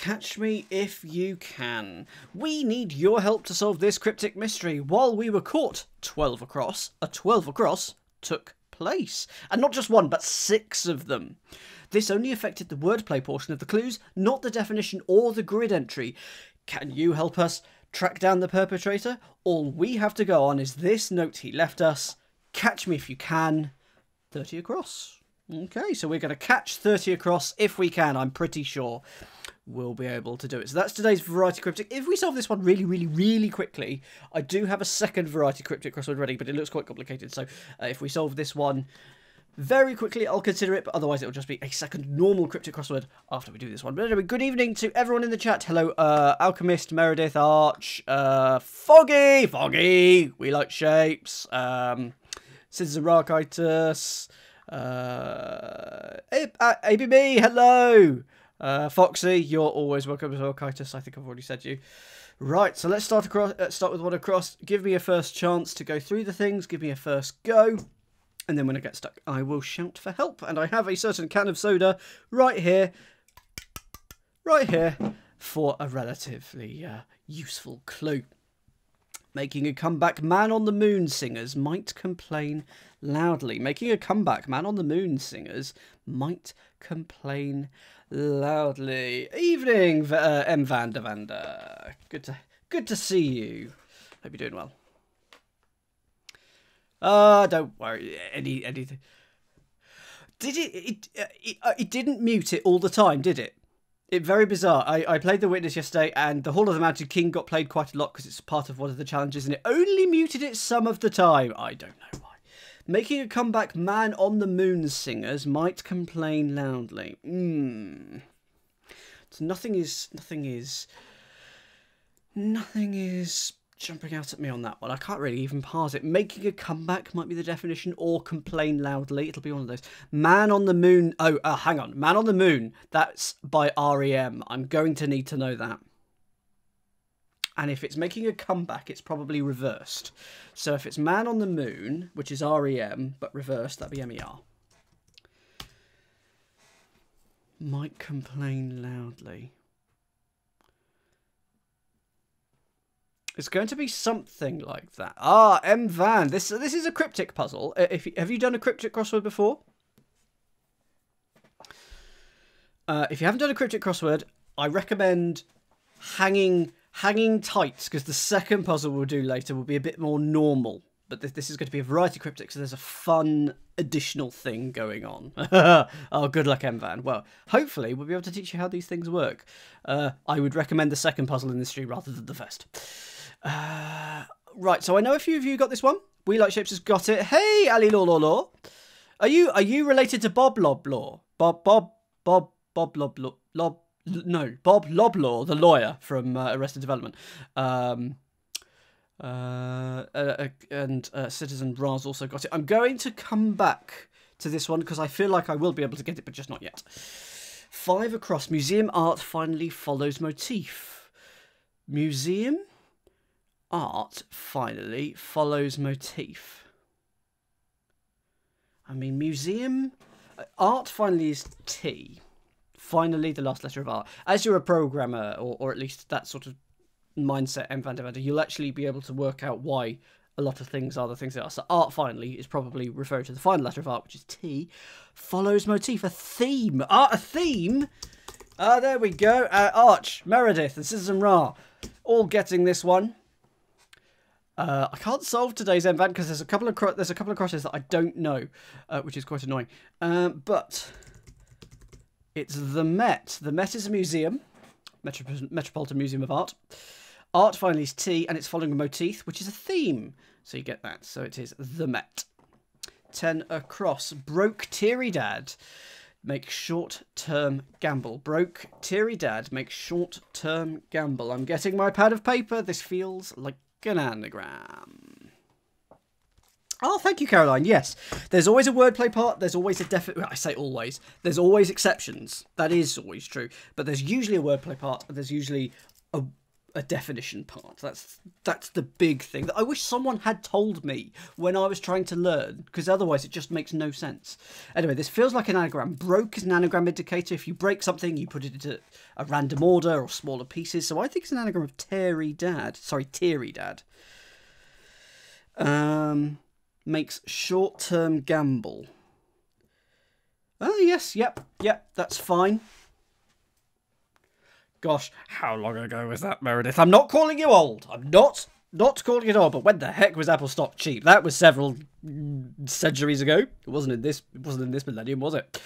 Catch me if you can. We need your help to solve this cryptic mystery. While we were caught 12 across, a 12 across took place. And not just one, but six of them. This only affected the wordplay portion of the clues, not the definition or the grid entry. Can you help us track down the perpetrator? All we have to go on is this note he left us. Catch me if you can. 30 across. Okay, so we're going to catch 30 across if we can, I'm pretty sure we'll be able to do it. So that's today's Variety Cryptic. If we solve this one really, really, really quickly, I do have a second Variety Cryptic crossword ready, but it looks quite complicated. So uh, if we solve this one very quickly, I'll consider it, but otherwise it'll just be a second normal cryptic crossword after we do this one. But anyway, good evening to everyone in the chat. Hello, uh, Alchemist, Meredith, Arch, uh, Foggy, Foggy, we like shapes, um, Citizen Architus, uh, ABB, hello! Uh, Foxy, you're always welcome as well. Kitus, I think I've already said you. Right, so let's start across. Uh, start with one across. Give me a first chance to go through the things. Give me a first go, and then when I get stuck, I will shout for help. And I have a certain can of soda right here, right here, for a relatively uh, useful clue. Making a comeback, Man on the Moon singers might complain loudly. Making a comeback, Man on the Moon singers might complain loudly. Evening, uh, M. Van der Vander. Good to good to see you. Hope you're doing well. Ah, uh, don't worry. Any anything. Did it? It uh, it, uh, it didn't mute it all the time, did it? It very bizarre. I, I played The Witness yesterday, and the Hall of the Mountain King got played quite a lot because it's part of one of the challenges, and it only muted it some of the time. I don't know. Making a comeback, Man on the Moon singers might complain loudly. Hmm. So nothing is, nothing is, nothing is jumping out at me on that one. I can't really even parse it. Making a comeback might be the definition, or complain loudly. It'll be one of those. Man on the Moon. Oh, uh, hang on. Man on the Moon. That's by REM. I'm going to need to know that and if it's making a comeback, it's probably reversed. So if it's Man on the Moon, which is REM, but reversed, that'd be MER. Might complain loudly. It's going to be something like that. Ah, M Van. This this is a cryptic puzzle. Uh, if have you done a cryptic crossword before? Uh, if you haven't done a cryptic crossword, I recommend hanging hanging tight because the second puzzle we'll do later will be a bit more normal. But this, is going to be a variety cryptic, so there's a fun additional thing going on. oh, good luck, Mvan. Well, hopefully we'll be able to teach you how these things work. Uh, I would recommend the second puzzle in this stream rather than the first. Uh, right, so I know a few of you got this one. We Like Shapes has got it. Hey, Ali Law Law Law. Are you are you related to Bob Lob Law? Bob Bob Bob Bob Lob Lob Lob no, Bob Loblaw, the lawyer from uh, Arrested Development. Um, uh, uh, uh and uh, Citizen Raz also got it. I'm going to come back to this one because I feel like I will be able to get it, but just not yet. Five across. Museum art finally follows motif. Museum art finally follows motif. I mean, museum uh, art finally is T finally the last letter of R. As you're a programmer, or, or at least that sort of mindset, M. Van der you'll actually be able to work out why a lot of things are the things they are. So art finally is probably referring to the final letter of art, which is T, follows motif, a theme. Art, a theme? Ah, uh, there we go. Uh, Arch, Meredith, and Citizen Ra, all getting this one. Uh, I can't solve today's M because there's a couple of there's a couple of crosses that I don't know, uh, which is quite annoying. Um, but it's the Met. The Met is a museum, Metro- Metropolitan Museum of Art. Art finally is T, and it's following a motif, which is a theme. So you get that. So it is the Met. 10 across. Broke Teary Dad. Make short term gamble. Broke Teary Dad. Make short term gamble. I'm getting my pad of paper. This feels like an anagram. Oh, thank you, Caroline. Yes, there's always a wordplay part. There's always a definite. I say always. There's always exceptions. That is always true. But there's usually a wordplay part. And there's usually a a definition part. That's that's the big thing that I wish someone had told me when I was trying to learn, because otherwise it just makes no sense. Anyway, this feels like an anagram. Broke is an anagram indicator. If you break something, you put it into a random order or smaller pieces. So I think it's an anagram of Terry Dad. Sorry, Teary Dad. Um, makes short-term gamble. Oh yes, yep, yep, that's fine. Gosh, how long ago was that, Meredith? I'm not calling you old. I'm not not calling it old. But when the heck was Apple stock cheap? That was several centuries ago. It wasn't in this. It wasn't in this millennium, was it?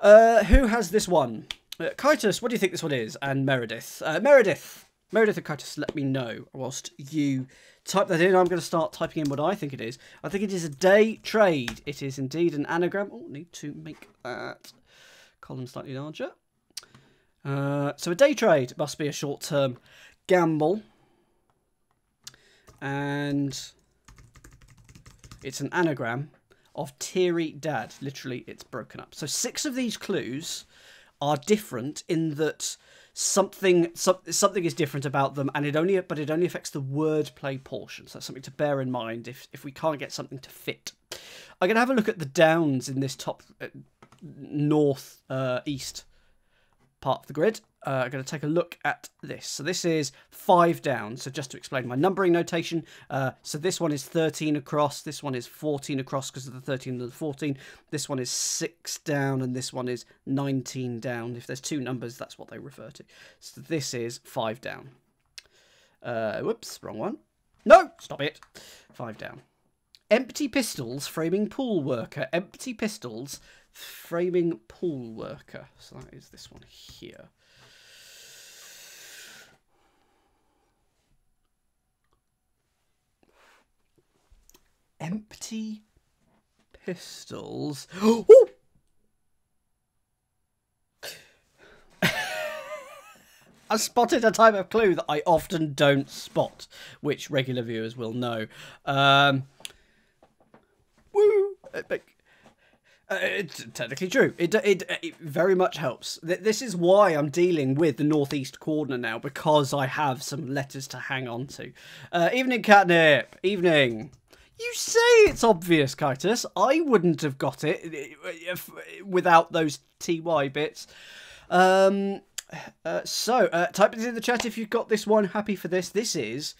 Uh, who has this one? Uh, what do you think this one is? And Meredith. Uh, Meredith. Meredith and Kitus, let me know whilst you type that in. I'm going to start typing in what I think it is. I think it is a day trade. It is indeed an anagram. Oh, need to make that column slightly larger. Uh, so a day trade must be a short-term gamble. And it's an anagram of teary dad. Literally, it's broken up. So six of these clues are different in that something something is different about them and it only but it only affects the wordplay portion so that's something to bear in mind if if we can't get something to fit. I'm going to have a look at the downs in this top uh, north uh, east part of the grid. Uh, I'm going to take a look at this. So this is five down. So just to explain my numbering notation. Uh, so this one is 13 across. This one is 14 across because of the 13 and the 14. This one is six down and this one is 19 down. If there's two numbers, that's what they refer to. So this is five down. Uh, whoops, wrong one. No, stop it. Five down. Empty pistols framing pool worker. Empty pistols Framing pool worker. So that is this one here. Empty pistols. I spotted a type of clue that I often don't spot, which regular viewers will know. Um, woo! Uh, uh, it's technically true. It, it, it very much helps. This is why I'm dealing with the northeast corner now because I have some letters to hang on to. Uh, evening, catnip. Evening. You say it's obvious, Kitus. I wouldn't have got it if, without those ty bits. Um, uh, so, uh, type it in the chat if you've got this one. Happy for this. This is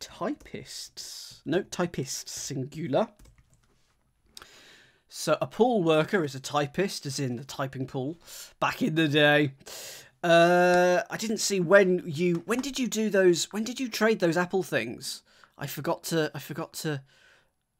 typists. No, typists, singular. So a pool worker is a typist, as in the typing pool, back in the day. Uh, I didn't see when you when did you do those when did you trade those Apple things? I forgot to I forgot to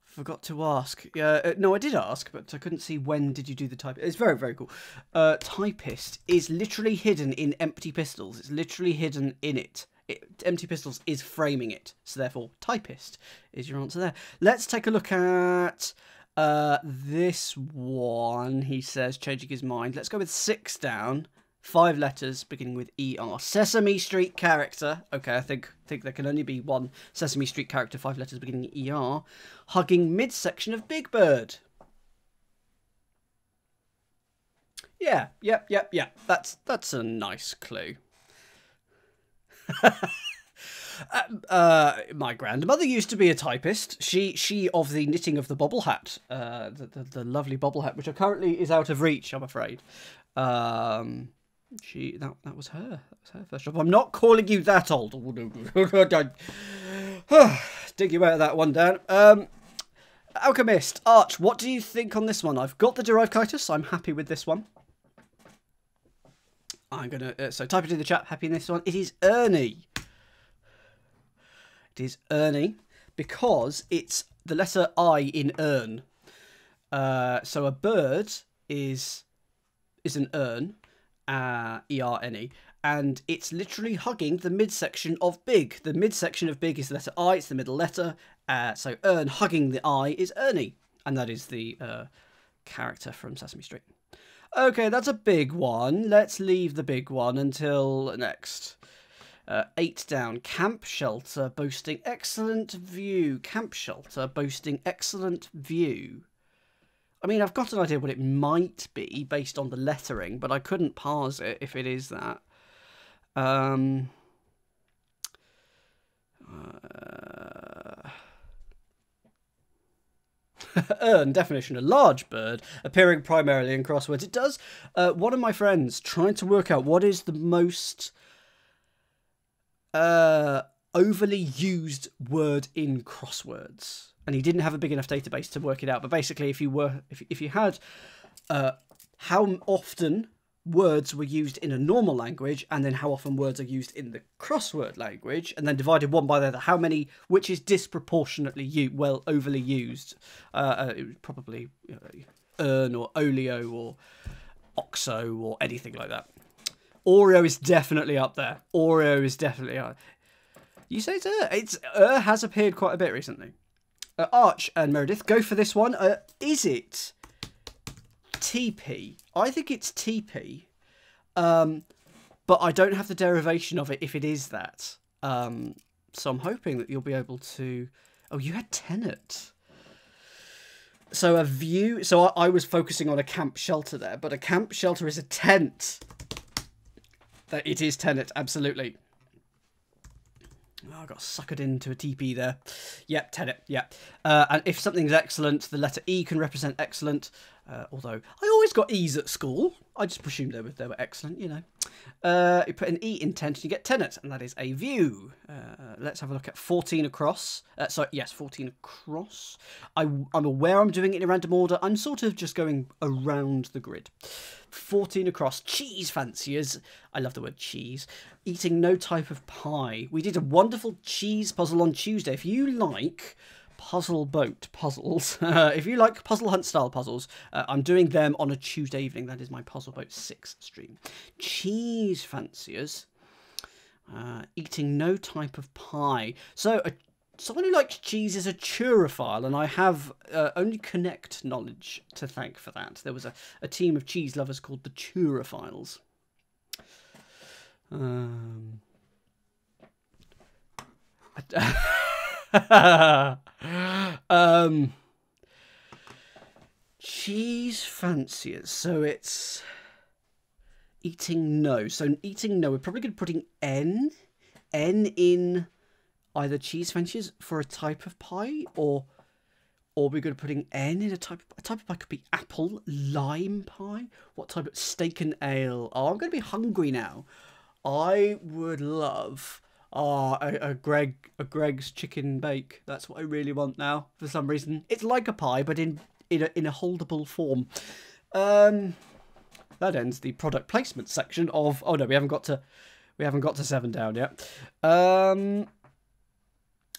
forgot to ask. Yeah, uh, no, I did ask, but I couldn't see when did you do the type. It's very very cool. Uh, typist is literally hidden in empty pistols. It's literally hidden in it. it. Empty pistols is framing it, so therefore typist is your answer there. Let's take a look at uh, this one, he says, changing his mind. Let's go with six down. Five letters beginning with ER. Sesame Street character. Okay, I think think there can only be one Sesame Street character, five letters beginning ER. Hugging midsection of Big Bird. Yeah, yep, yep, yep. That's that's a nice clue. Uh, uh, my grandmother used to be a typist. She she of the knitting of the bobble hat, uh, the, the, the lovely bobble hat, which currently is out of reach. I'm afraid. Um, she that that was her. That was her first job. I'm not calling you that old. Dig you out of that one, Dan. Um, Alchemist Arch. What do you think on this one? I've got the derived chitus. I'm happy with this one. I'm gonna uh, so type it in the chat. Happy in this one. It is Ernie. Is Ernie because it's the letter I in erne. Uh, so a bird is is an erne, uh, E R N E, and it's literally hugging the midsection of big. The midsection of big is the letter I. It's the middle letter. Uh, so erne hugging the I is Ernie, and that is the uh, character from Sesame Street. Okay, that's a big one. Let's leave the big one until next. Uh, eight down, camp shelter boasting excellent view. Camp shelter boasting excellent view. I mean, I've got an idea what it might be based on the lettering, but I couldn't parse it if it is that. Um, uh, erne definition a large bird appearing primarily in crosswords it does uh, one of my friends trying to work out what is the most uh, overly used word in crosswords, and he didn't have a big enough database to work it out. But basically, if you were if if you had uh, how often words were used in a normal language and then how often words are used in the crossword language and then divided one by the other how many which is disproportionately u- well overly used uh, uh, probably you know, erne or oleo or oxo or anything like that oreo is definitely up there oreo is definitely up you say it's uh, it's uh, has appeared quite a bit recently uh, arch and meredith go for this one uh, is it TP. I think it's TP, um, but I don't have the derivation of it if it is that. Um, so I'm hoping that you'll be able to. Oh, you had Tenet. So a view. So I, I was focusing on a camp shelter there, but a camp shelter is a tent. That it is Tenet, absolutely. Oh, I got suckered into a TP there. Yep, Tenet, yep. Uh, and if something's excellent, the letter E can represent excellent. Uh, although I always got E's at school. I just presumed they were, they were excellent, you know. Uh, you put an E in and you get Tenet, and that is a view. Uh, let's have a look at 14 across. Uh, sorry, yes, 14 across. I, I'm aware I'm doing it in random order. I'm sort of just going around the grid. 14 across. Cheese fanciers. I love the word cheese. Eating no type of pie. We did a wonderful cheese puzzle on Tuesday. If you like puzzle boat puzzles. Uh, if you like puzzle hunt style puzzles, uh, I'm doing them on a Tuesday evening. That is my Puzzle Boat 6 stream. Cheese fanciers. Uh, eating no type of pie. So, a, someone who likes cheese is a turophile, and I have uh, only Connect knowledge to thank for that. There was a, a team of cheese lovers called the Turophiles. Um. um, cheese fanciers. So it's eating no. So eating no. We're probably going to putting n, n in either cheese fanciers for a type of pie, or or we're going to putting n in a type. A type of pie could be apple lime pie. What type of steak and ale? Oh, I'm going to be hungry now. I would love Oh, a, a Greg, a Greggs chicken bake. That's what I really want now. For some reason, it's like a pie, but in in a, in a holdable form. Um, that ends the product placement section of. Oh no, we haven't got to, we haven't got to seven down yet. Um,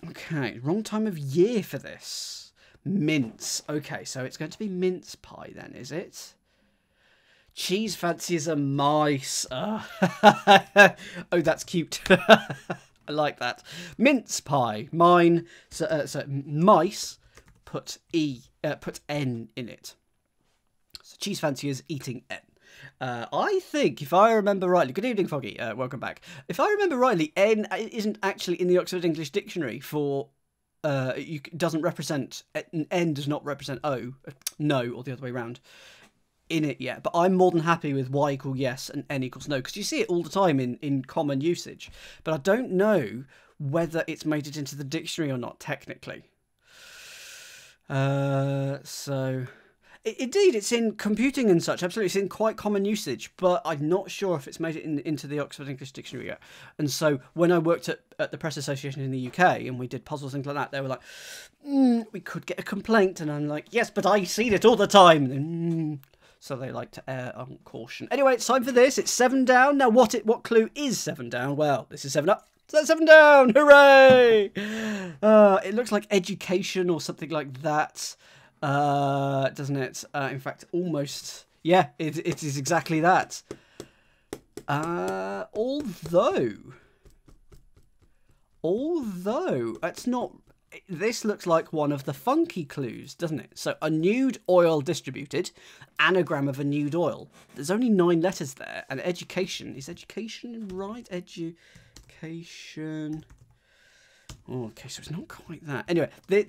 okay, wrong time of year for this. Mince. Okay, so it's going to be mince pie then, is it? Cheese fanciers are mice. Uh, oh, that's cute. I like that. Mince pie. Mine. So, uh, so mice. Put e. Uh, put n in it. So cheese fanciers eating n. Uh, I think, if I remember rightly, good evening, Foggy. Uh, welcome back. If I remember rightly, N isn't actually in the Oxford English Dictionary for. Uh, you doesn't represent N does not represent O, no, or the other way around in it yet, but I'm more than happy with y equal yes and n equals no because you see it all the time in, in common usage. But I don't know whether it's made it into the dictionary or not technically. Uh, so indeed, it's in computing and such. Absolutely, it's in quite common usage, but I'm not sure if it's made it in, into the Oxford English Dictionary yet. And so, when I worked at, at the Press Association in the UK and we did puzzles and things like that, they were like, mm, "We could get a complaint," and I'm like, "Yes, but I see it all the time." And, mm, so they like to err on caution. Anyway, it's time for this. It's seven down. Now, what it what clue is seven down? Well, this is seven up. So that's seven down. Hooray! Uh, it looks like education or something like that, uh, doesn't it? Uh, in fact, almost. Yeah, it, it is exactly that. Uh, although, although it's not this looks like one of the funky clues, doesn't it? So, a nude oil distributed, anagram of a nude oil. There's only nine letters there, and education. Is education right? Education. Oh, okay, so it's not quite that. Anyway, the,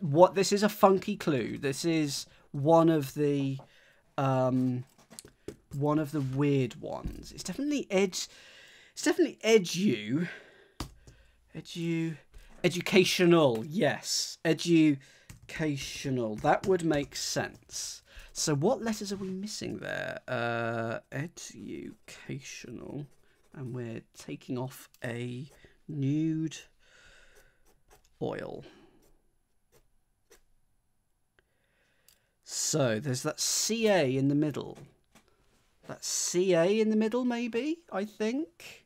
what this is a funky clue. This is one of the um, one of the weird ones. It's definitely edge. It's definitely edu. Edu educational yes educational. That would make sense. So what letters are we missing there? Uh, educational. And we're taking off a nude oil. So there's that CA in the middle. That CA in the middle, maybe, I think.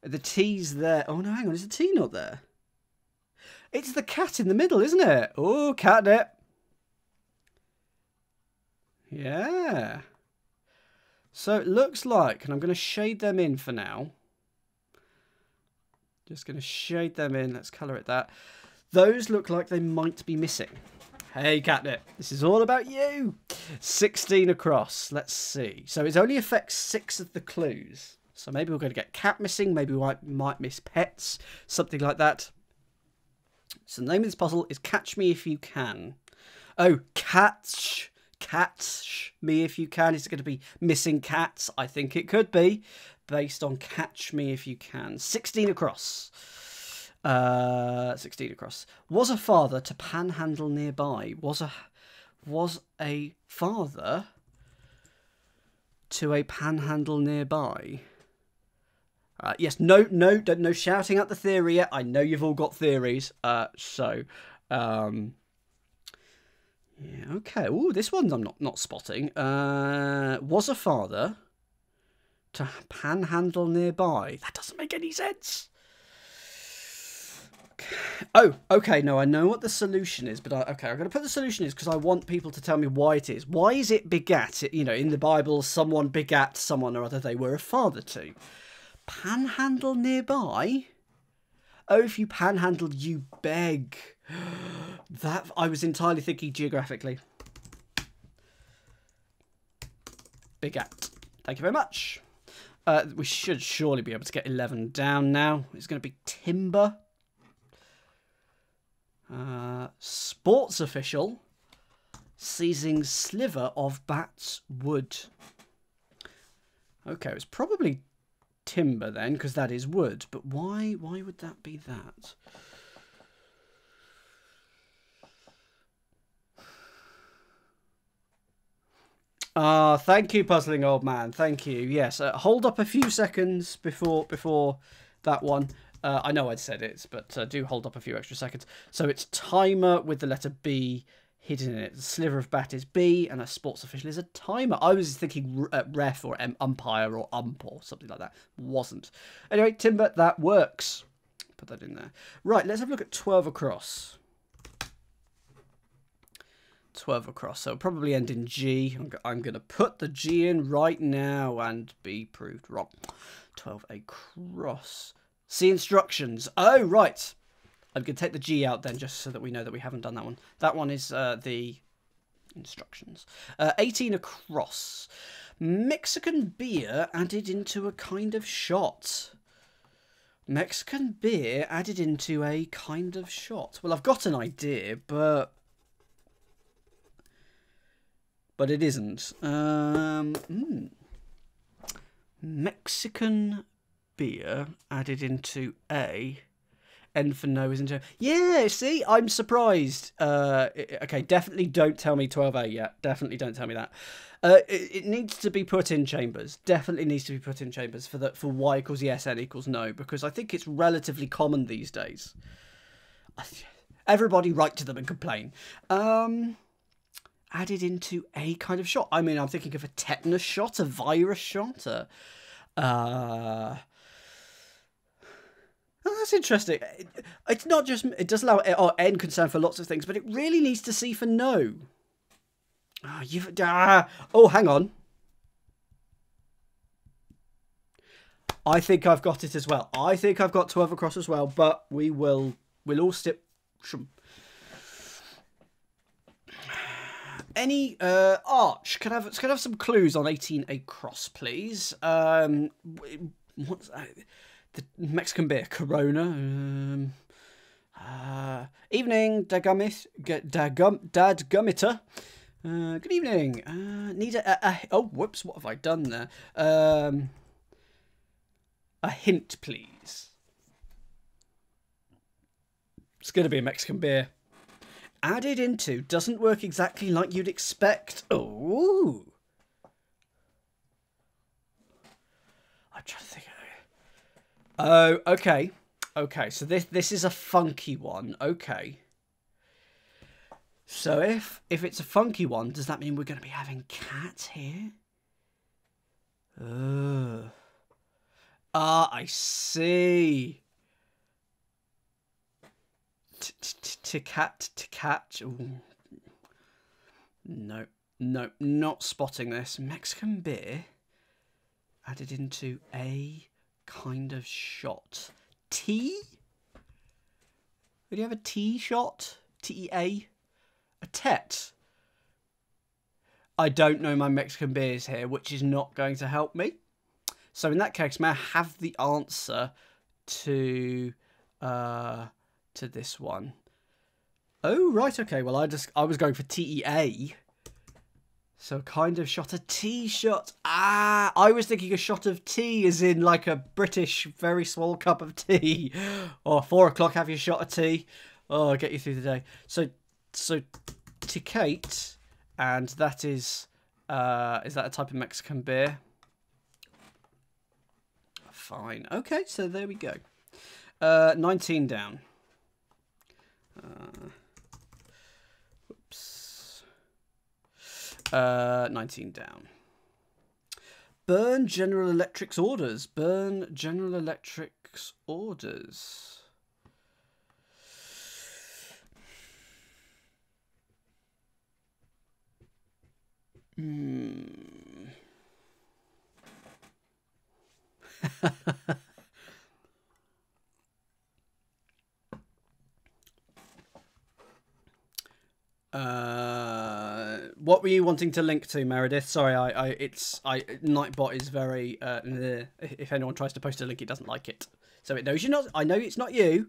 The T's there. Oh, no, hang on. Is the T not there? It's the cat in the middle, isn't it? Oh, catnip. Yeah. So it looks like, and I'm going to shade them in for now. Just going to shade them in. Let's colour it that. Those look like they might be missing. Hey, Catnip, this is all about you. 16 across. Let's see. So it only affects six of the clues. So maybe we're going to get cat missing. Maybe we might, miss pets. Something like that. So the name of this puzzle is Catch Me If You Can. Oh, catch. Catch me if you can. Is it going to be missing cats? I think it could be, based on Catch Me If You Can. 16 across. Uh, 16 across. Was a father to panhandle nearby. Was a was a father to a panhandle nearby. Uh, yes, no, no, don't no shouting at the theory yet. I know you've all got theories. Uh, so, um, yeah, okay. Oh, this one I'm not not spotting. Uh, was a father to panhandle nearby. That doesn't make any sense. Oh, okay. No, I know what the solution is, but I, okay, I'm going to put the solution is because I want people to tell me why it is. Why is it begat? You know, in the Bible, someone begat someone or other they were a father to. Panhandle nearby. Oh, if you panhandle, you beg. That I was entirely thinking geographically. Begat. Thank you very much. Uh, we should surely be able to get 11 down now. It's going to be timber. Uh, sports official seizing sliver of bat's wood. Okay, it's probably timber then, because that is wood. But why? Why would that be that? Ah, uh, thank you, puzzling old man. Thank you. Yes, uh, hold up a few seconds before before that one. Uh, I know I'd said it, but uh, do hold up a few extra seconds. So it's timer with the letter B hidden in it. The sliver of bat is B, and a sports official is a timer. I was thinking uh, ref or um, umpire or ump or something like that. Wasn't. Anyway, Timber, that works. Put that in there. Right, let's have a look at 12 across. 12 across. So probably end in G. I'm, I'm going to put the G in right now and be proved wrong. 12 across. See instructions. Oh, right. I'm going to take the G out then, just so that we know that we haven't done that one. That one is uh, the instructions. Uh, 18 across. Mexican beer added into a kind of shot. Mexican beer added into a kind of shot. Well, I've got an idea, but... But it isn't. Um, mm. Mexican beer added into A. N for no is into. Yeah, see, I'm surprised. Uh, okay, definitely don't tell me 12A yet. Definitely don't tell me that. Uh, it, it, needs to be put in chambers. Definitely needs to be put in chambers for the for y equals yes, n equals no, because I think it's relatively common these days. Everybody write to them and complain. Um, added into a kind of shot. I mean, I'm thinking of a tetanus shot, a virus shot, a, uh, Oh, that's interesting. It's not just it does allow or N concern for lots of things, but it really needs to see for no. Oh, you've ah. Oh, hang on. I think I've got it as well. I think I've got twelve across as well, but we will we'll all step. Any uh, arch? Can I have can I have some clues on eighteen across, please? Um, what's that? The Mexican beer, Corona. Um, uh, evening, Dagumit, Dagum, Dadgummiter. Uh, good evening. Uh, need a, a, a, oh whoops, what have I done there? Um, a hint, please. It's going to be a Mexican beer. Added into doesn't work exactly like you'd expect. Oh. I'm trying to think. Oh, okay. Okay, so this this is a funky one. Okay. So if if it's a funky one, does that mean we're going to be having cats here? Uh. Ah, I see. To cat, to catch. No, no, not spotting this. Mexican beer added into a kind of shot. T? Would you have a T shot? T E A? A tet? I don't know my Mexican beers here, which is not going to help me. So in that case, may I have the answer to uh, to this one? Oh right, okay. Well, I just I was going for T E A. So kind of shot a tea shot. Ah, I was thinking a shot of tea is in like a British very small cup of tea. Or four o'clock have your shot of tea. Oh, I'll get you through the day. So so Tecate, and that is uh is that a type of Mexican beer? Fine. Okay, so there we go. Uh 19 down. Uh, Uh, 19 down. Burn General Electric's orders. Burn General Electric's orders. Hmm. uh what were you wanting to link to, Meredith? Sorry, I, I it's I Nightbot is very uh, if anyone tries to post a link, it doesn't like it, so it knows you're not. I know it's not you,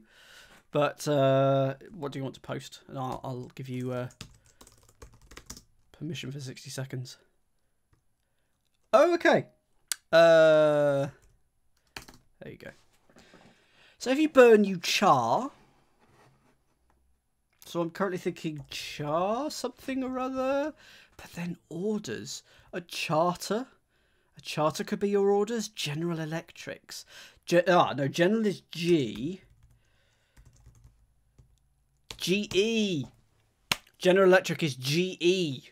but uh, what do you want to post? And I'll, I'll give you uh, permission for sixty seconds. Oh, okay. Uh, there you go. So if you burn, you char. So I'm currently thinking char something or other. But then orders. A charter. A charter could be your orders. General Electrics. Ge ah, no, General is G. GE. General Electric is GE.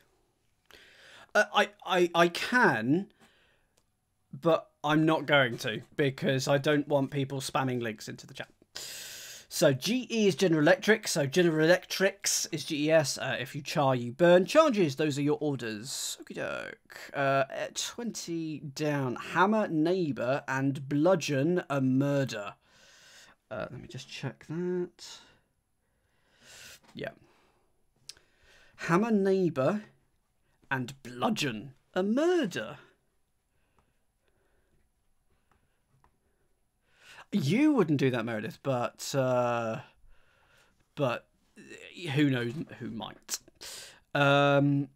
Uh, I, I, I can, but I'm not going to because I don't want people spamming links into the chat. So GE is General Electric. So General Electrics is GES. Uh, if you char, you burn. Charges, those are your orders. Okie doke. Uh, 20 down. Hammer, neighbour, and bludgeon, a murder. Uh, let me just check that. Yeah. Hammer, neighbour, and bludgeon, a murder. You wouldn't do that, Meredith, but uh, but who knows who might. Um,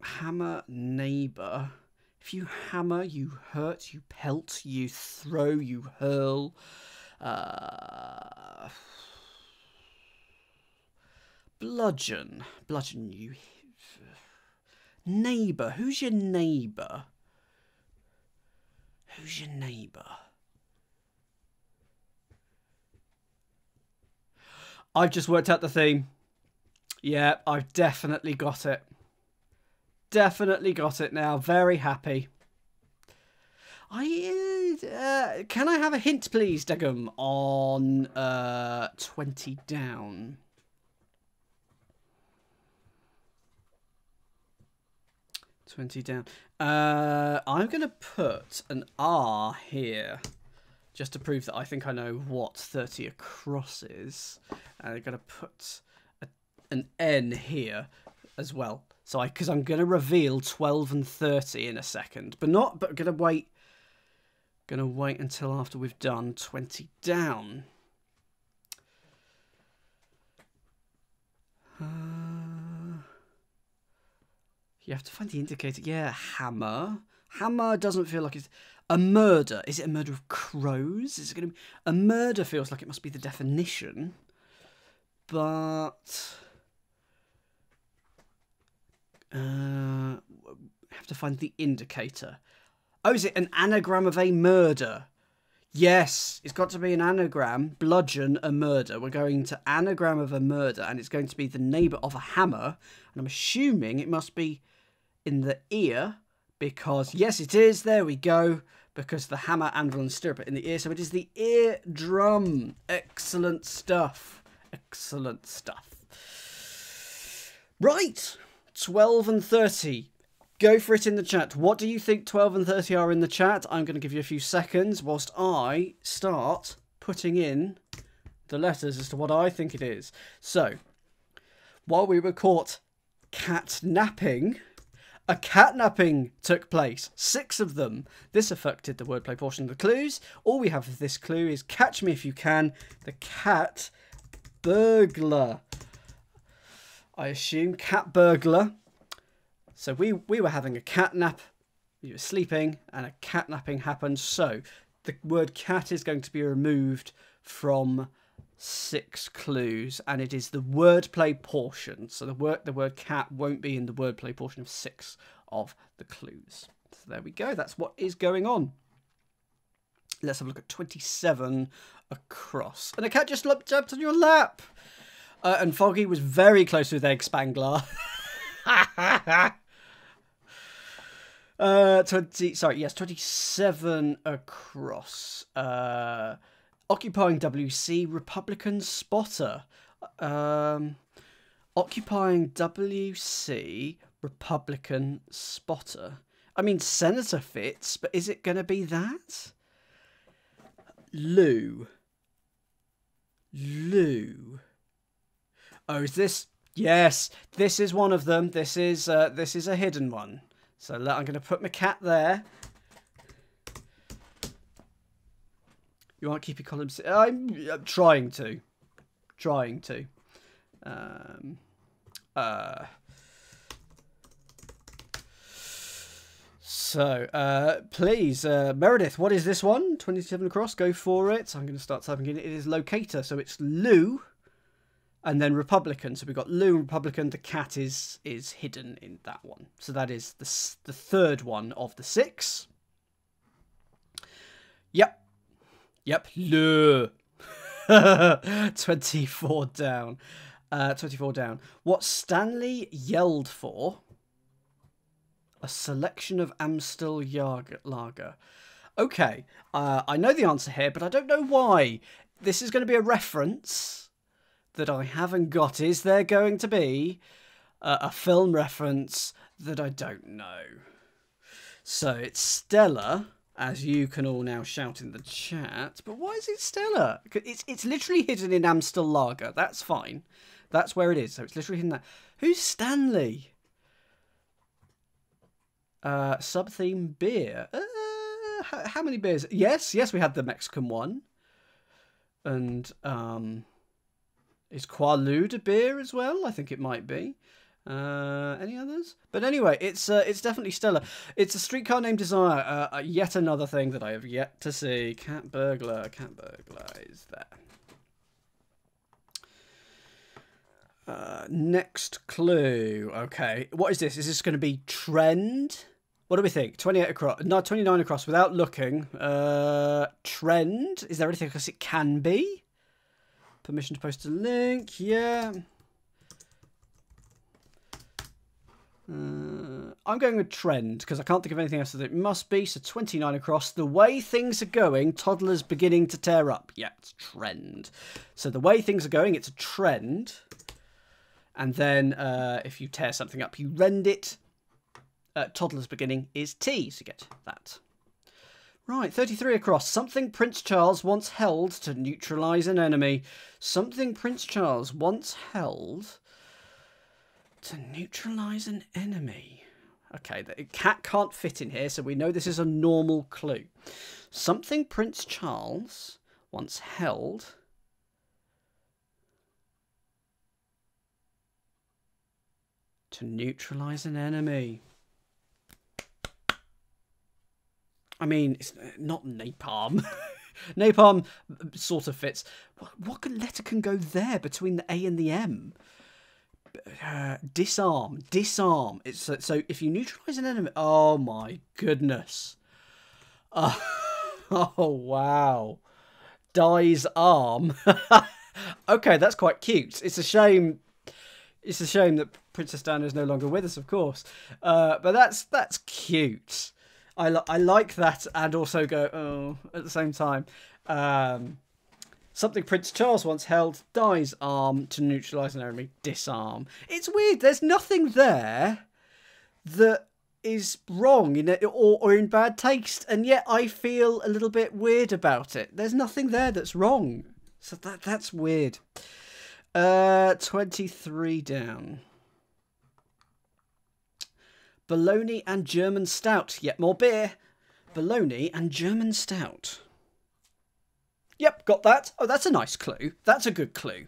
hammer neighbor. If you hammer, you hurt, you pelt, you throw, you hurl. Uh, bludgeon. Bludgeon you. Neighbor. Who's your neighbor? Who's your neighbour? I've just worked out the theme. Yeah, I've definitely got it. Definitely got it now. Very happy. I uh, can I have a hint, please, Degum, on uh, twenty down. 20 down. Uh, I'm going to put an R here just to prove that I think I know what 30 across is. And I'm going to put a, an N here as well. So I, because I'm going to reveal 12 and 30 in a second, but not, but going to wait, going to wait until after we've done 20 down. Uh, you have to find the indicator. Yeah, hammer. Hammer doesn't feel like it's a murder. Is it a murder of crows? Is it going to be a murder? Feels like it must be the definition, but uh, have to find the indicator. Oh, is it an anagram of a murder? Yes, it's got to be an anagram. Bludgeon a murder. We're going to anagram of a murder, and it's going to be the neighbour of a hammer. And I'm assuming it must be in the ear because yes, it is. There we go. Because the hammer, anvil, and stirrup in the ear, so it is the ear drum. Excellent stuff. Excellent stuff. Right, 12 and 30. Go for it in the chat. What do you think 12 and 30 are in the chat? I'm going to give you a few seconds whilst I start putting in the letters as to what I think it is. So, while we were caught cat napping, a catnapping took place. Six of them. This affected the wordplay portion of the clues. All we have of this clue is catch me if you can. The cat burglar. I assume cat burglar. So we, we were having a cat nap. You were sleeping and a catnapping happened. So the word cat is going to be removed from six clues and it is the wordplay portion. So the word the word cat won't be in the wordplay portion of six of the clues. So there we go. That's what is going on. Let's have a look at 27 across. And a cat just jumped on your lap. Uh, and Foggy was very close with Egg Spangler. uh, 20, sorry, yes, 27 across. Uh, occupying WC, Republican spotter. Um, occupying WC, Republican spotter. I mean, Senator fits, but is it going to be that? Loo. Loo. Oh, is this? Yes, this is one of them. This is uh, this is a hidden one. So I'm going to put my cat there. You want to keep your columns? I'm, I'm trying to, trying to. Um, uh, So, uh, please, uh, Meredith, what is this one? 27 across, go for it. I'm going to start typing in. It is locator, so it's loo and then Republican. So we've got loo Republican. The cat is is hidden in that one. So that is the, the third one of the six. Yep. Yep. Loo. 24 down. Uh, 24 down. What Stanley yelled for a selection of Amstel lager. Okay, uh, I know the answer here, but I don't know why. This is going to be a reference that I haven't got. Is there going to be uh, a film reference that I don't know? So it's Stella, as you can all now shout in the chat. But why is it Stella? It's it's literally hidden in Amstel Lager. That's fine. That's where it is. So it's literally hidden there. Who's Stanley? Uh, sub theme beer. Uh, how, how, many beers? Yes, yes, we had the Mexican one. And um, is Quaalude a beer as well? I think it might be. Uh, any others? But anyway, it's uh, it's definitely Stella. It's a streetcar named Desire. Uh, uh, yet another thing that I have yet to see. Cat burglar. Cat burglar is there. Uh, next clue. Okay, what is this? Is this going to be trend? What do we think? 28 across, no, 29 across without looking. Uh, trend? Is there anything else it can be? Permission to post a link, yeah. Uh, I'm going with trend because I can't think of anything else that it must be. So 29 across. The way things are going, toddlers beginning to tear up. Yeah, it's trend. So the way things are going, it's a trend. And then uh, if you tear something up, you rend it uh, toddler's beginning is T, so you get that. Right, 33 across. Something Prince Charles once held to neutralise an enemy. Something Prince Charles once held to neutralise an enemy. Okay, the cat can't fit in here, so we know this is a normal clue. Something Prince Charles once held to neutralise an enemy. I mean, it's not napalm. Napalm sort of fits. What, what letter can go there between the A and the M? Disarm, disarm. It's so, so if you neutralize an enemy. Oh my goodness. Uh, oh wow. Dies arm. okay, that's quite cute. It's a shame. It's a shame that Princess Diana is no longer with us, of course. Uh, but that's that's cute. I, li- I like that and also go oh at the same time. Um, something Prince Charles once held dies arm to neutralize an enemy disarm. It's weird. There's nothing there that is wrong in it or, or in bad taste, and yet I feel a little bit weird about it. There's nothing there that's wrong, so that that's weird. Uh, twenty three down. Bologna and German stout. Yet more beer. Bologna and German stout. Yep, got that. Oh, that's a nice clue. That's a good clue.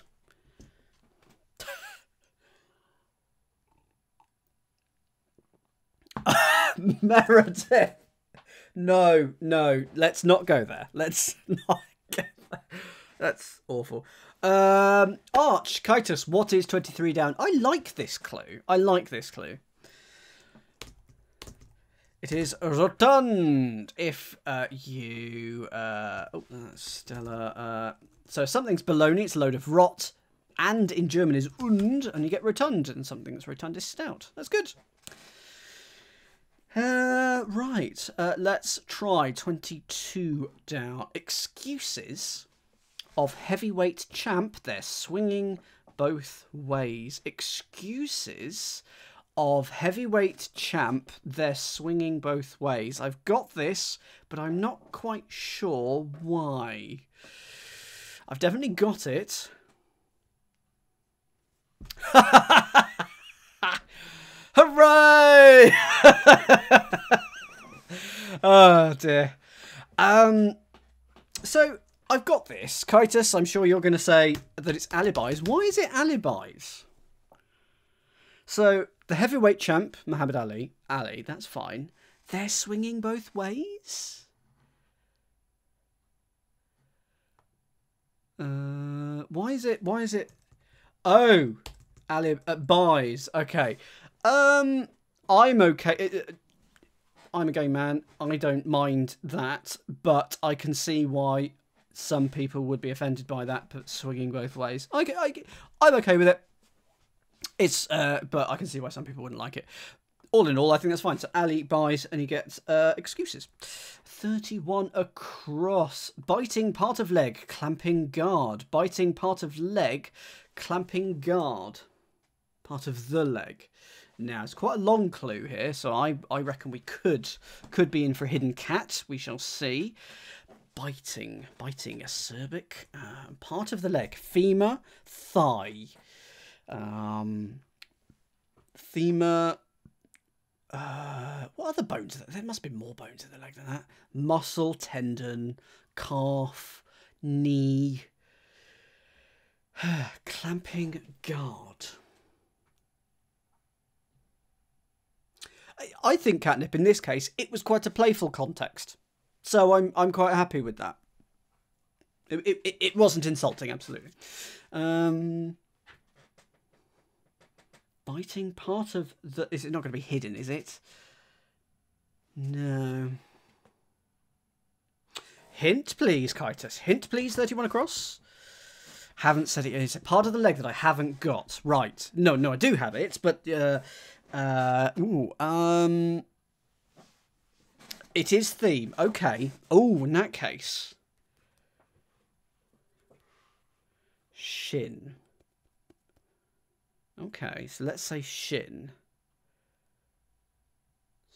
Meredith. No, no, let's not go there. Let's not. That's awful. Um, Arch, Kitus, what is 23 down? I like this clue. I like this clue. It is rotund if uh, you. Uh, oh, Stella. Uh, so something's baloney, it's a load of rot, and in German is und, and you get rotund, and something that's rotund is stout. That's good. Uh, right, uh, let's try 22 down. Excuses of heavyweight champ. They're swinging both ways. Excuses of heavyweight champ, they're swinging both ways. I've got this, but I'm not quite sure why. I've definitely got it. Hooray! oh dear. Um, so I've got this. Kitus, I'm sure you're going to say that it's alibis. Why is it alibis? So the heavyweight champ, Muhammad Ali, Ali, that's fine. They're swinging both ways? Uh, why is it, why is it, oh, Ali, uh, buys, okay. Um, I'm okay, uh, uh, I'm a gay man, I don't mind that, but I can see why some people would be offended by that, but swinging both ways. I, I, I'm okay with it. It's, uh, but I can see why some people wouldn't like it. All in all, I think that's fine. So Ali buys and he gets uh, excuses. 31 across. Biting part of leg, clamping guard. Biting part of leg, clamping guard. Part of the leg. Now, it's quite a long clue here, so I, I reckon we could could be in for a hidden cat. We shall see. Biting. Biting. Acerbic. Uh, part of the leg. Femur. Thigh. Um, femur. Uh, what other bones? There must be more bones in the leg than that. Muscle, tendon, calf, knee. Clamping guard. I think catnip in this case it was quite a playful context, so I'm I'm quite happy with that. It it, it wasn't insulting, absolutely. Um, biting part of the... Is it not going to be hidden, is it? No. Hint, please, Kitus. Hint, please, 31 across. Haven't said it. It's part of the leg that I haven't got. Right. No, no, I do have it, but... Uh, uh, ooh, um... It is theme. Okay. Oh, in that case. Shin. Okay, so let's say shin.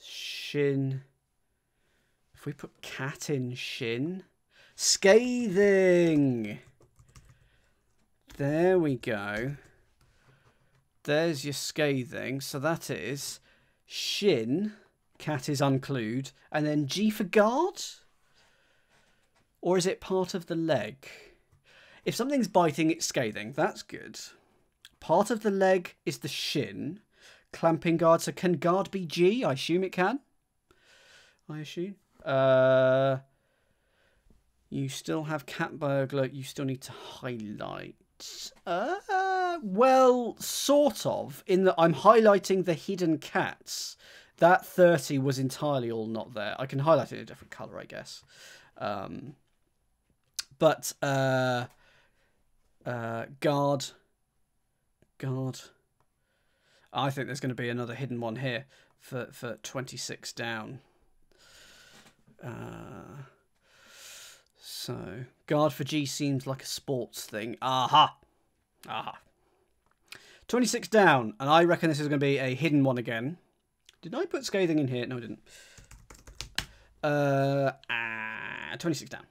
Shin. If we put cat in shin. Scathing. There we go. There's your scathing. So that is shin. Cat is unclued. And then G for guard? Or is it part of the leg? If something's biting, it's scathing. That's good. Part of the leg is the shin. Clamping guard. So can guard be G? I assume it can. I assume. Uh, You still have cat burglar. You still need to highlight. Uh, well, sort of. In that I'm highlighting the hidden cats. That 30 was entirely all not there. I can highlight it in a different color, I guess. Um, but uh, uh, guard, guard. I think there's going to be another hidden one here for for 26 down. Uh, so, guard for G seems like a sports thing. Aha! Aha. 26 down, and I reckon this is going to be a hidden one again. Did I put scathing in here? No, I didn't. Uh, ah, 26 down.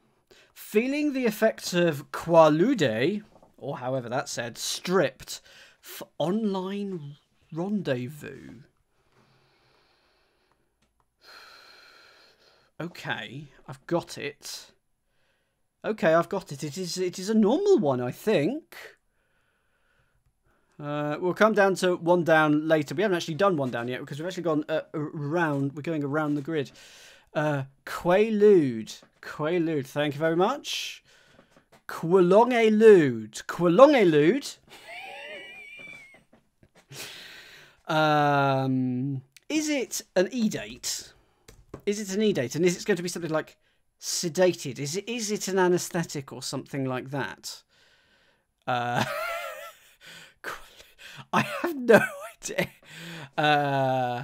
Feeling the effects of Quaalude, or however that's said, stripped for online rendezvous. Okay, I've got it. Okay, I've got it. It is it is a normal one, I think. Uh, we'll come down to one down later. We haven't actually done one down yet because we've actually gone uh, around. We're going around the grid. Uh, Quaalude. Quaalude, thank you very much. Quilongelude. Quilongelude. Um, is it an E-date? Is it an E-date? And is it going to be something like sedated? Is it is it an anaesthetic or something like that? Uh, I have no idea. Uh,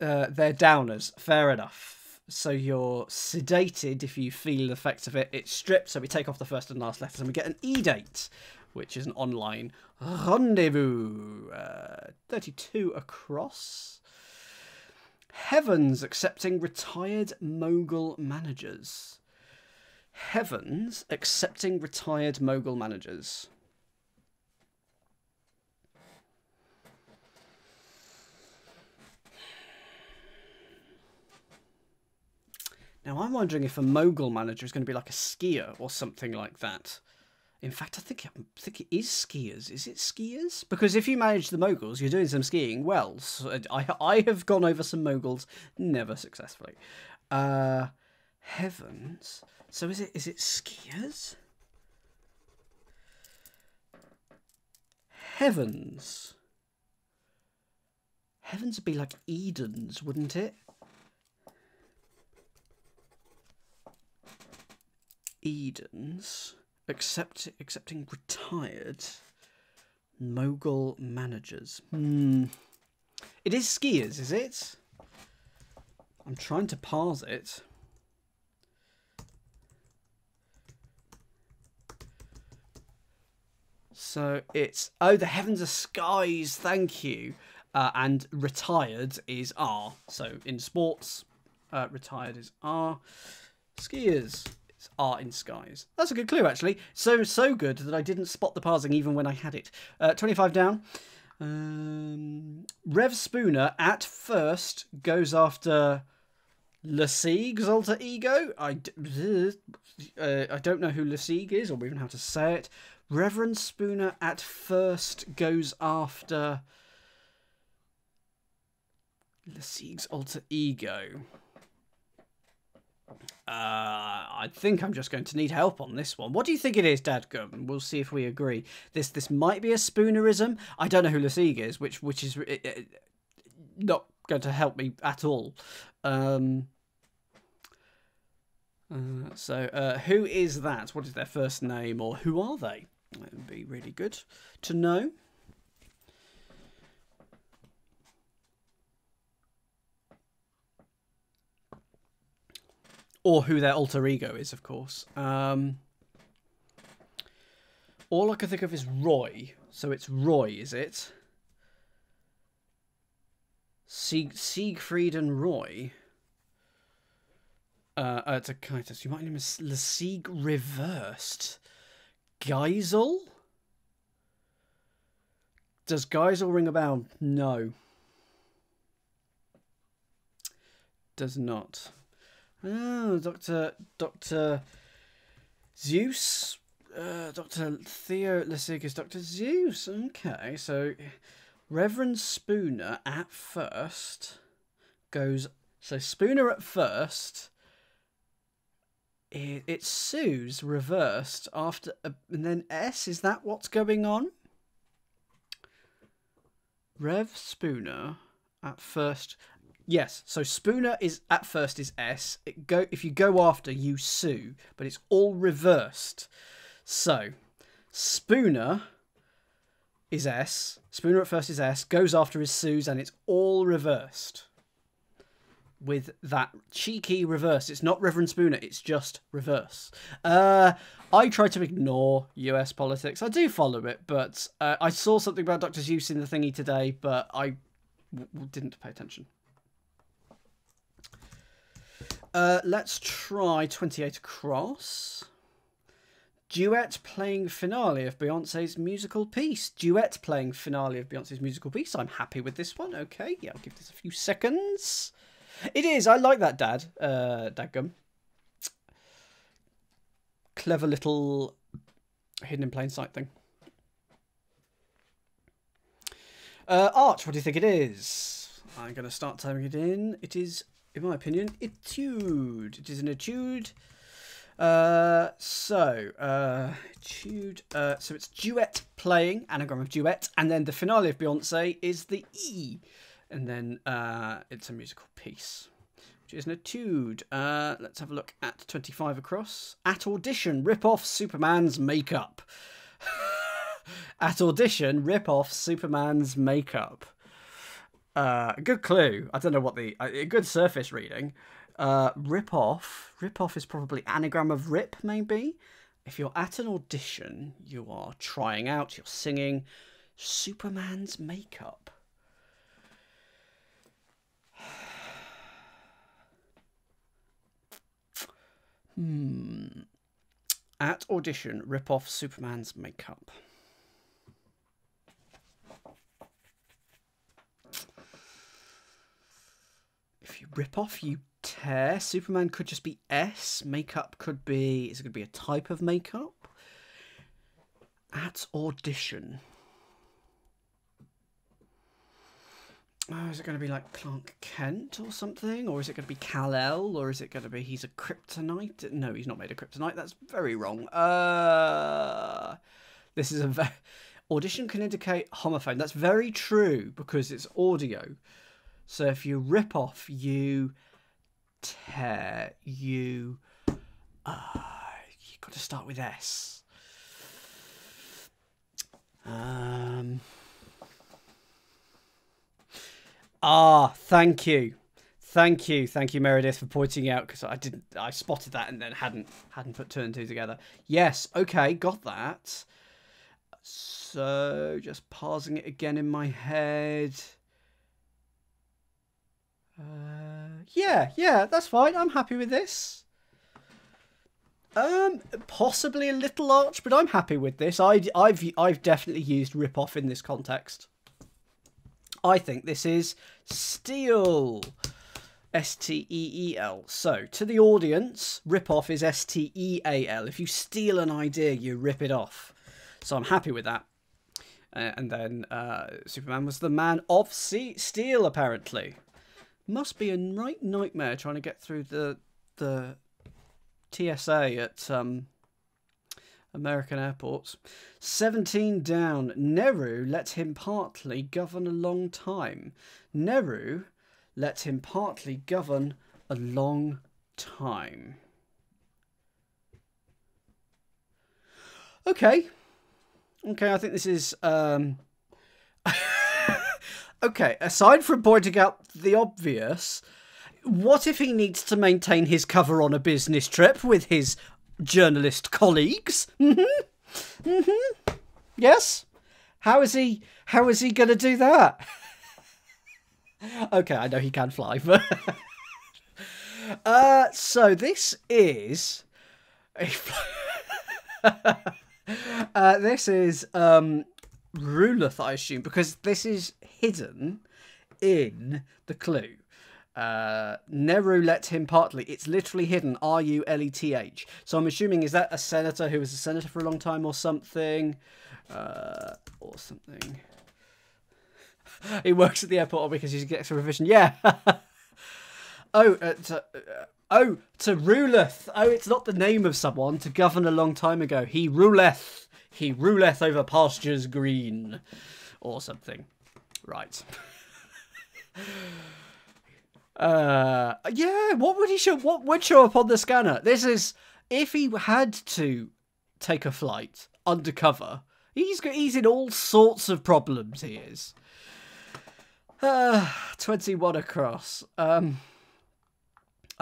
uh, they're downers. Fair enough. So you're sedated if you feel the effects of it. It's stripped, so we take off the first and last letters and we get an E-date, which is an online rendezvous. Uh, 32 across. Heavens accepting retired mogul managers. Heavens accepting retired mogul managers. Now I'm wondering if a mogul manager is going to be like a skier or something like that. In fact, I think I think it is skiers. Is it skiers? Because if you manage the moguls, you're doing some skiing. Well, so I I have gone over some moguls, never successfully. Uh, heavens. So is it is it skiers? Heavens. Heavens would be like Eden's, wouldn't it? Eden's accept accepting retired mogul managers. Hmm. It is skiers, is it? I'm trying to parse it. So it's oh the heavens are skies, thank you. Uh, and retired is R. So in sports, uh, retired is R. Skiers are in skies. That's a good clue, actually. So, so good that I didn't spot the parsing even when I had it. Uh, 25 down. Um, Rev Spooner at first goes after Lesieg's alter ego. I, uh, I don't know who Lesieg is or even how to say it. Reverend Spooner at first goes after Lesieg's alter ego. Uh, I think I'm just going to need help on this one. What do you think it is, Dadgum? We'll see if we agree. This this might be a spoonerism. I don't know who Lesieg is, which which is uh, uh, not going to help me at all. Um, uh, so, uh, who is that? What is their first name, or who are they? That would be really good to know. Or who their alter ego is, of course. Um, all I can think of is Roy. So it's Roy, is it? Sieg Siegfried and Roy. Uh, uh, it's a Kaitos. You might name it Sieg reversed. Geisel? Does Geisel ring a bell? No. Does not. Oh, Doctor Doctor Seuss. Uh, Doctor Theo LeSieg is Doctor Seuss. Okay, so Reverend Spooner at first goes. So Spooner at first it, it's Sue's reversed after, a, and then S. Is that what's going on? Rev Spooner at first. Yes, so Spooner is at first is S. It go if you go after you Sue, but it's all reversed. So Spooner is S. Spooner at first is S. Goes after his Sue's, and it's all reversed with that cheeky reverse. It's not Reverend Spooner, it's just reverse. Uh, I try to ignore US politics. I do follow it, but uh, I saw something about Dr. Seuss in the thingy today, but I w- didn't pay attention. Uh, let's try 28 across. Duet playing finale of Beyonce's musical piece. Duet playing finale of Beyonce's musical piece. I'm happy with this one. Okay, yeah, I'll give this a few seconds. It is. I like that, Dad. Uh, Dadgum. Clever little hidden in plain sight thing. Uh, Arch, what do you think it is? I'm going to start typing it in. It is, in my opinion, etude. It is an etude. Uh, so, uh, etude. Uh, so it's duet playing, anagram of duet, and then the finale of Beyonce is the E and then uh, it's a musical piece, which is an etude. Uh, let's have a look at 25 across. At audition, rip off Superman's makeup. at audition, rip off Superman's makeup. Uh, good clue. I don't know what the a good surface reading. Uh, rip off. Rip off is probably anagram of rip, maybe. If you're at an audition, you are trying out, you're singing Superman's makeup. Hmm. At audition, rip off Superman's makeup. You rip off, you tear. Superman could just be S. Makeup could be. Is it going to be a type of makeup? At audition. Oh, is it going to be like Clark Kent or something? Or is it going to be Kal-El? Or is it going to be he's a kryptonite? No, he's not made a kryptonite. That's very wrong. Uh, this is a very... Audition can indicate homophone. That's very true because it's audio. So if you rip off, you tear, you... Uh, you've got to start with S. Um... Ah, thank you. Thank you, thank you, Meredith, for pointing out because I didn't, I spotted that and then hadn't hadn't put two and two together. Yes, okay, got that. So just pausing it again in my head. Uh, yeah, yeah, that's fine. I'm happy with this. Um, possibly a little arch, but I'm happy with this. I, I've I've definitely used rip off in this context. I think this is Steal. S T E E L. So, to the audience, rip off is S T E A L. If you steal an idea, you rip it off. So, I'm happy with that. Uh, and then uh, Superman was the man of steel, apparently. Must be a right nightmare trying to get through the the TSA at um, American airports. 17 down. Nehru let him partly govern a long time. Nehru let him partly govern a long time. Okay. Okay, I think this is. Um... okay, aside from pointing out the obvious, what if he needs to maintain his cover on a business trip with his journalist colleagues. Mm-hmm. Mm-hmm. Yes. How is he? How is he going to do that? okay, I know he can fly, but uh, so this is uh, this is um Ruleth, I assume, because this is hidden in the clue. Uh, Nehru let him partly. It's literally hidden. R U L E T H. So I'm assuming is that a senator who was a senator for a long time or something, uh, or something. he works at the airport because he gets a revision. Yeah. Oh, uh, to, uh, oh, to ruleth. Oh, it's not the name of someone to govern a long time ago. He ruleth. He ruleth over pastures green, or something. Right. uh, yeah. What would he show? What would show up on the scanner? This is if he had to take a flight undercover. He's got, he's in all sorts of problems. He is. Uh, 21 across. Um,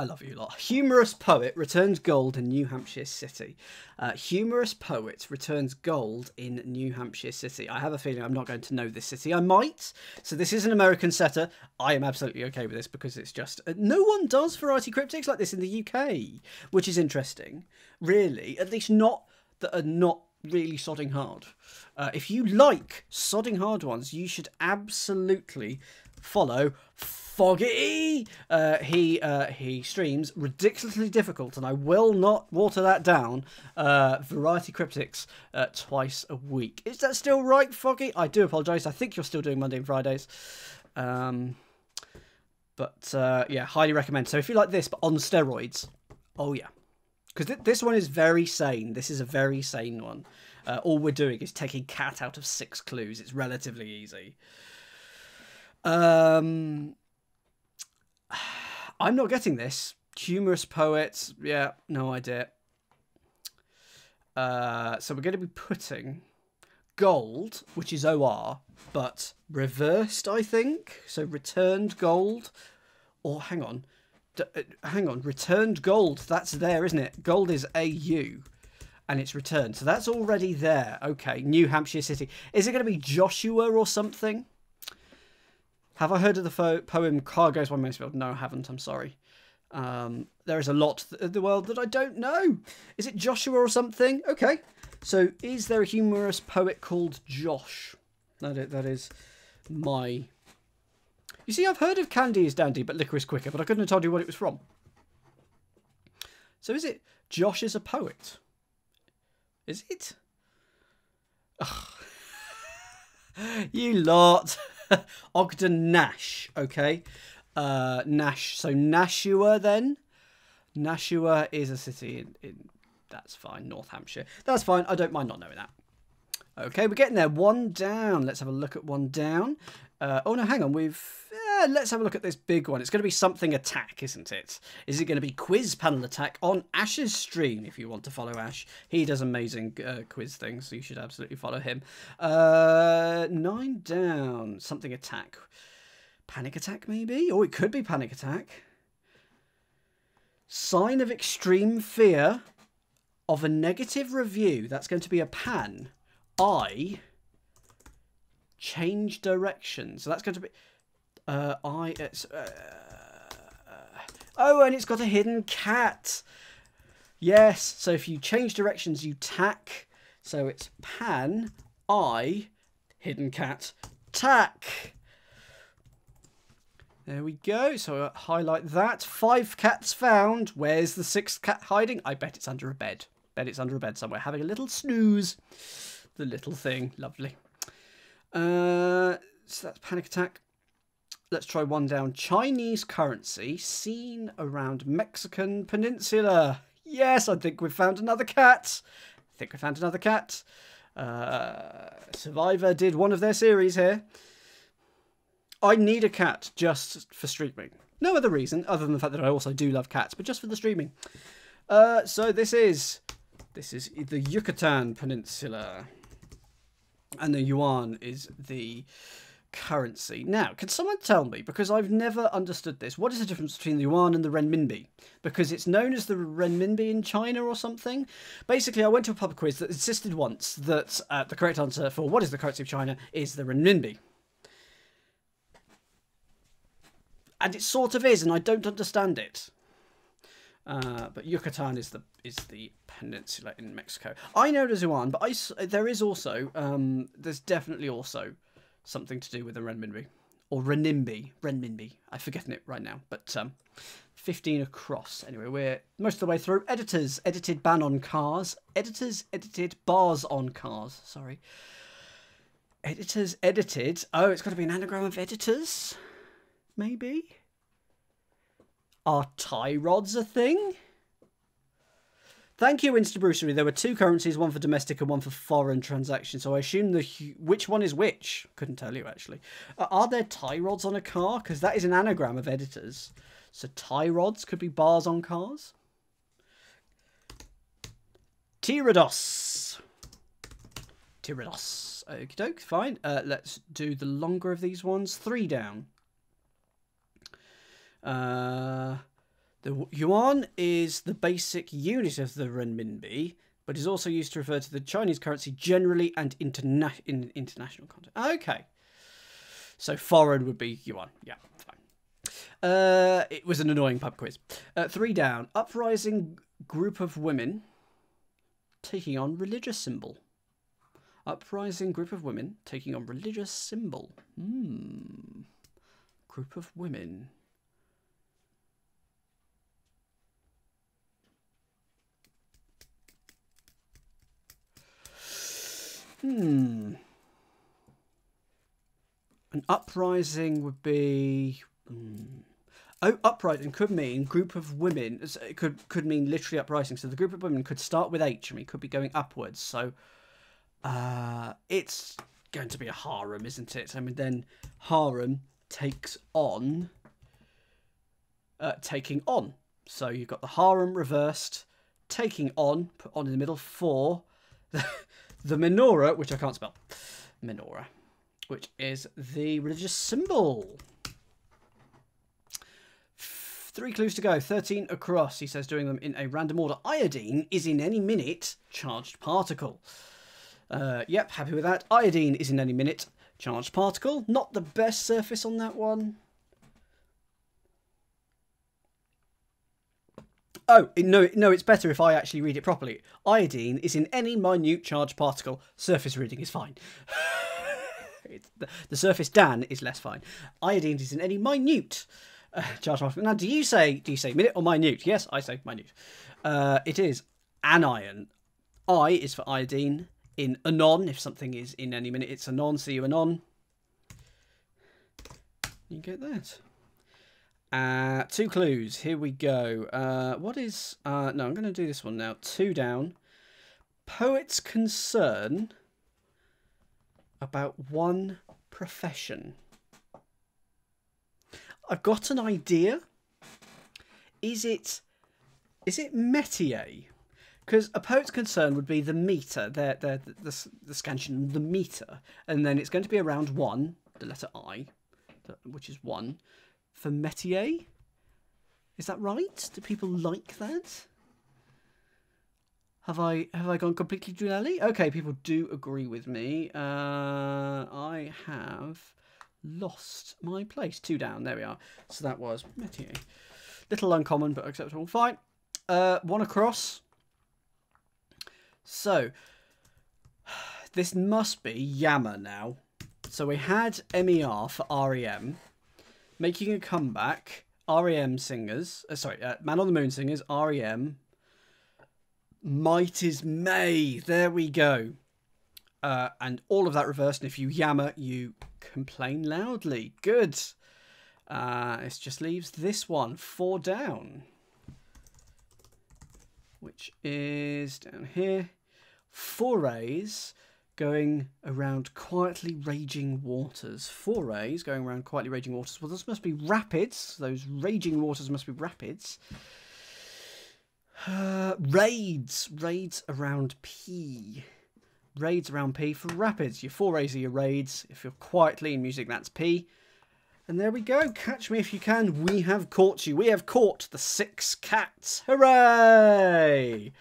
I love you lot. Humorous poet returns gold in New Hampshire City. Uh, humorous poet returns gold in New Hampshire City. I have a feeling I'm not going to know this city. I might. So this is an American setter. I am absolutely okay with this because it's just uh, no one does variety cryptics like this in the UK, which is interesting. Really, at least not that are not really sodding hard. Uh, if you like sodding hard ones, you should absolutely follow Foggy. Uh, he uh, he streams ridiculously difficult, and I will not water that down. Uh, variety cryptics uh, twice a week. Is that still right, Foggy? I do apologise. I think you're still doing Monday and Fridays. Um, but uh, yeah, highly recommend. So if you like this, but on steroids, oh yeah, because th this one is very sane. This is a very sane one. Uh, all we're doing is taking cat out of six clues. It's relatively easy. Um, I'm not getting this. Humorous poets, yeah, no idea. Uh, so we're going to be putting gold, which is OR, but reversed, I think. So returned gold, or hang on, hang on, returned gold. That's there, isn't it? Gold is AU and it's returned. So that's already there. Okay, New Hampshire City. Is it going to be Joshua or something? Have I heard of the poem Cargoes by Mansfield? No, I haven't. I'm sorry. Um, there is a lot of the world that I don't know. Is it Joshua or something? Okay. So, is there a humorous poet called Josh? That is, that is my. You see, I've heard of Candy is Dandy, but Liquor is Quicker, but I couldn't have told you what it was from. So, is it Josh is a poet? Is it? You lot. Ogden Nash, okay? Uh, Nash. So Nashua then. Nashua is a city in, in, that's fine, North Hampshire. That's fine. I don't mind not knowing that. Okay, we're getting there. One down. Let's have a look at one down. Uh, oh no, hang on. We've let's have a look at this big one. It's going to be something attack, isn't it? Is it going to be quiz panel attack on Ash's stream? If you want to follow Ash, he does amazing uh, quiz things, so you should absolutely follow him. Uh, nine down. Something attack. Panic attack, maybe? Or it could be panic attack. Sign of extreme fear of a negative review. That's going to be a pan. I change direction. So that's going to be... Uh, I... Uh, oh, and it's got a hidden cat. Yes, so if you change directions, you tack. So it's pan, I, hidden cat, tack. There we go. So I highlight that. Five cats found. Where's the sixth cat hiding? I bet it's under a bed. Bet it's under a bed somewhere, having a little snooze. The little thing. Lovely. Uh, so that's panic attack. Let's try one down. Chinese currency seen around Mexican peninsula. Yes, I think we've found another cat. I think we found another cat. Uh, Survivor did one of their series here. I need a cat just for streaming. No other reason other than the fact that I also do love cats, but just for the streaming. Uh, so this is this is the Yucatan Peninsula and the yuan is the currency. Now, can someone tell me, because I've never understood this, what is the difference between the yuan and the renminbi? Because it's known as the renminbi in China or something. Basically, I went to a pub quiz that insisted once that uh, the correct answer for what is the currency of China is the renminbi. And it sort of is, and I don't understand it. Uh, but Yucatan is the is the peninsula in Mexico. I know the yuan, but I, there is also um, there's definitely also something to do with the renminbi or renminbi, renminbi. I've forgotten it right now, but um, 15 across. Anyway, we're most of the way through. Editors edited ban on cars. Editors edited bars on cars. Sorry. Editors edited. Oh, it's got to be an anagram of editors. Maybe. Are tie rods a thing? Thank you, Instabrucery. There were two currencies, one for domestic and one for foreign transactions. So I assume the which one is which. Couldn't tell you actually. Uh, are there tie rods on a car? Because that is an anagram of editors. So tie rods could be bars on cars. Tyrodos. Tyrodos. Okie doke, fine. Uh, let's do the longer of these ones. Three down. Uh, the yuan is the basic unit of the renminbi, but is also used to refer to the Chinese currency generally and interna- in international context. Okay. So foreign would be yuan. Yeah, fine. Uh, it was an annoying pub quiz. Uh, three down. Uprising group of women taking on religious symbol. Uprising group of women taking on religious symbol. Hmm. Group of women. Hmm. An uprising would be. Hmm. Oh, uprising could mean group of women. It could could mean literally uprising. So the group of women could start with H. I mean, could be going upwards. So, uh, it's going to be a harem, isn't it? I mean, then harem takes on. Uh, taking on. So you've got the harem reversed, taking on, put on in the middle for. the menorah, which I can't spell, menorah, which is the religious symbol. Three clues to go, 13 across. He says doing them in a random order. Iodine is in any minute charged particle. Uh, yep, happy with that. Iodine is in any minute charged particle. Not the best surface on that one. Oh, no, no, it's better if I actually read it properly. Iodine is in any minute charged particle. Surface reading is fine. the, the, surface Dan is less fine. Iodine is in any minute uh, charged particle. Now, do you say do you say minute or minute? Yes, I say minute. Uh, it is anion. I is for iodine. In anon, if something is in any minute, it's anon. See you anon. You get that. Uh, two clues. Here we go. Uh, what is... Uh, no, I'm going to do this one now. Two down. Poet's concern about one profession. I've got an idea. Is it... Is it métier? Because a poet's concern would be the meter, the, the, the, the scansion, the meter. And then it's going to be around one, the letter I, which is one for métier. Is that right? Do people like that? Have I have I gone completely Dunelli? Okay, people do agree with me. Uh, I have lost my place. Two down. There we are. So that was métier. Little uncommon, but acceptable. Fine. Uh, one across. So this must be Yammer now. So we had MER for REM making a comeback. REM singers, uh, sorry, uh, Man on the Moon singers, REM. Might is May. There we go. Uh, and all of that reversed. And if you yammer, you complain loudly. Good. Uh, it just leaves this one, four down. Which is down here. Forays going around quietly raging waters. Forays going around quietly raging waters. Well, those must be rapids. Those raging waters must be rapids. Uh, raids. Raids around P. Raids around P for rapids. Your forays are your raids. If you're quietly in music, that's P. And there we go. Catch me if you can. We have caught you. We have caught the six cats. Hooray!